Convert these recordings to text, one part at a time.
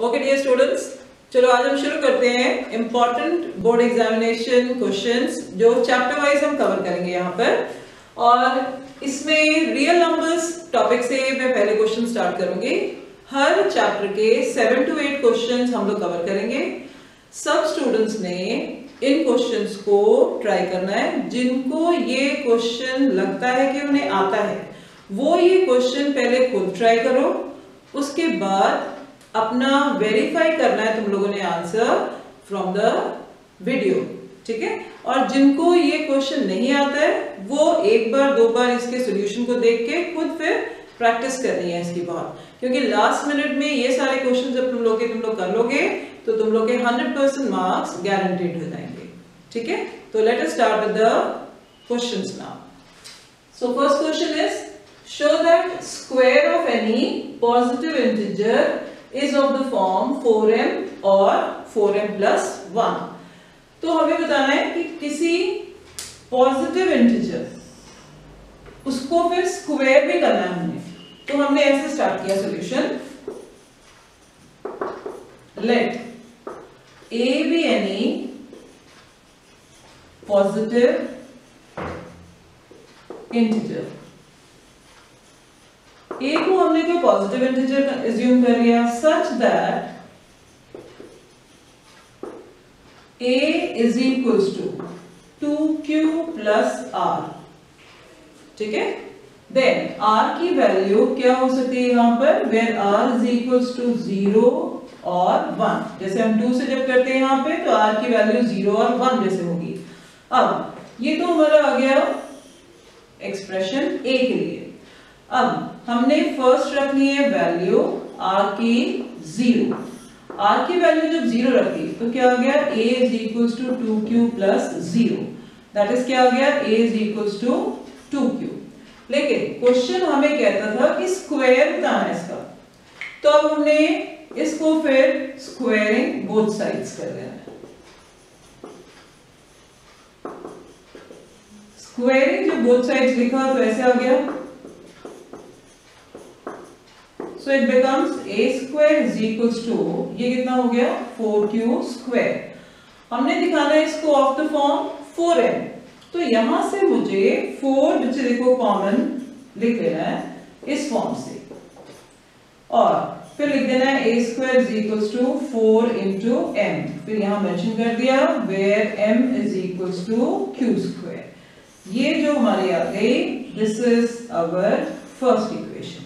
Okay dear students चलो आज हम शुरू करते हैं इंपॉर्टेंट बोर्ड एग्जामिनेशन क्वेश्चंस जो चैप्टर वाइज हम कवर करेंगे यहाँ पर। और इसमें रियल नंबर्स टॉपिक से मैं पहले क्वेश्चन स्टार्ट करूँगी। हर चैप्टर के सेवन टू एट क्वेश्चंस हम लोग कवर करेंगे। सब स्टूडेंट्स ने इन क्वेश्चंस को ट्राई करना है। जिनको ये क्वेश्चन लगता है कि उन्हें आता है, वो ये क्वेश्चन पहले खुद ट्राई करो। उसके बाद अपना वेरीफाई करना है तुम लोगों ने आंसर फ्रॉम द वीडियो ठीक है? और जिनको ये क्वेश्चन नहीं आता है, वो एक बार, दो बार इसके सोल्यूशन को देख के खुद फिर प्रैक्टिस करनी है इसकी बहुत। क्योंकि लास्ट मिनट में ये सारे क्वेश्चन जब तुम लोग तुम लोग कर लोगे तो तुम लोग के 100 परसेंट मार्क्स गारंटेड हो जाएँगे, ठीक है? तो let us start with the questions now so first question is show that square of any positive integer is of the form 4m or 4m plus 1 तो हमें बताना है कि किसी पॉजिटिव इंटीजर उसको फिर स्क्वायर भी करना है हमने। तो हमने ऐसे स्टार्ट किया solution let a be any positive integer a को हमने कोई पॉजिटिव इंटीजर एज्यूम कर लिया? Such that a is equals to two q plus r ठीक है? देन आर की वैल्यू क्या हो सकती है यहाँ पर? Where r is equals to zero और वन जैसे हम टू से जब करते हैं यहाँ पे तो आर की वैल्यू ज़ीरो और वन जैसे होगी। अब, ये तो हमारा आ गया एक्सप्रेशन ए के लिए। अब हमने फ़र्स्ट रखनी है वैल्यू आर की ज़ीरो आर की वैल्यू जब ज़ीरो रखी तो क्या आ गया? A is equals to two q plus zero that is क्या आ गया? A is equals to two q लेकिन क्वेश्चन हमें कहता था कि स्क्वायर बताना है इसका। तो अब हमने इसको फिर स्क्वायरिंग बोथ साइड्स कर रहे हैं। स्क्वायरिंग जो बोथ साइड्स लिखा तो ऐसे आ गया। So it becomes a square is equals to, ये कितना हो गया? 4q square. हमने दिखाना है इसको ऑफ़ द फॉर्म 4m तो यहाँ से मुझे 4 नीचे देखो कॉमन लिख लेना है इस फॉर्म से। और फिर लिख देना है a square is equals to 4 into m. फिर यहाँ मेंशन कर दिया, where m is equals to q square. ये जो हमारी आ गई this is our first equation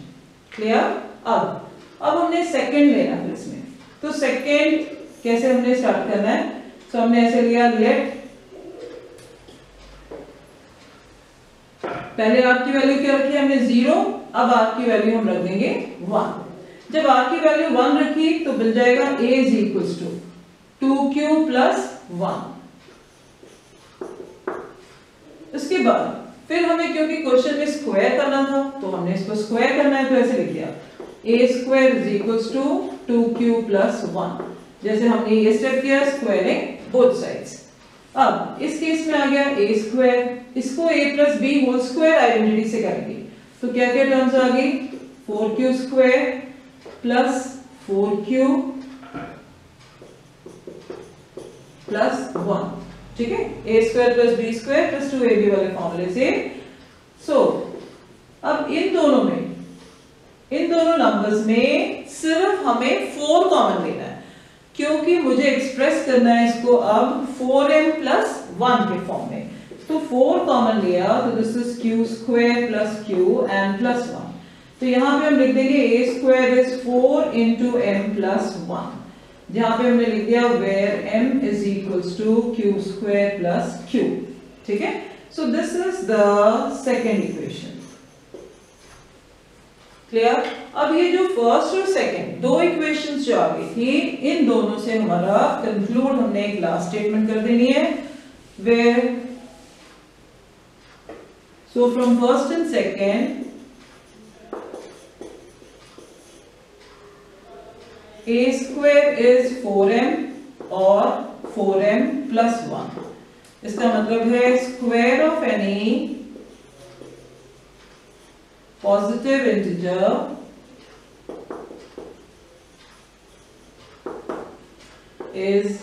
clear अब अब हमने सेकंड लेना है इसमें। तो सेकंड कैसे हमने स्टार्ट करना है? तो हमने ऐसे लिया लेट पहले आर की वैल्यू क्या रखी? हमने ज़ीरो अब आर की वैल्यू हम रख देंगे वन जब आर की वैल्यू वन रखी तो मिल जाएगा a is equal to two q plus one उसके बाद, फिर हमें क्योंकि क्वेश्चन में स्क्वायर करना था तो हमने इसको स्क्वायर करना है तो ऐसे लिख दिया। A square is equals to two q plus one जैसे हमने ये स्टेप किया स्क्वायरिंग बोथ साइड्स अब इस केस में आ गया ए स्क्वायर इसको a plus b whole square identity से करेंगे. तो क्या क्या टर्म्स आ गई? Four q square plus four q plus one ठीक है? A square plus b square plus two a b वाले फॉर्मूले से सो. So, अब इन दोनों में इन दोनों नंबर्स में सिर्फ़ हमें फोर कॉमन लेना है। क्योंकि मुझे एक्सप्रेस करना है इसको अब फोर एम प्लस वन के फॉर्म में। तो फोर कॉमन लिया तो this is q square plus q n plus one तो यहाँ पे हम लिख देंगे a square is four into m plus one जहाँ पे हमने लिख दिया where m is equals to q square plus q ठीक है? So this is the second equation clear अब ये जो फ़र्स्ट और सेकंड दो इक्वेशंस जो आ गई थी, इन दोनों से हमारा कंक्लूड हमने एक लास्ट स्टेटमेंट कर देनी है where so from first and second a square is 4m और 4m plus 1 इसका मतलब है square of any positive integer is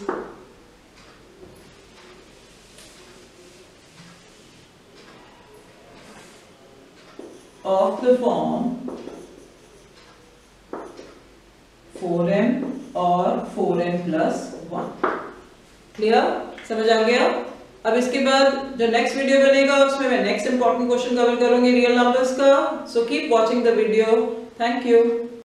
of the form 4m और 4n plus 1 क्लियर समझ आ गया अब इसके बाद जो नेक्स्ट वीडियो बनेगा, उसमें मैं नेक्स्ट इंपॉर्टेंट क्वेश्चन कवर करूँगी रियल नंबर्स का so keep watching the video thank you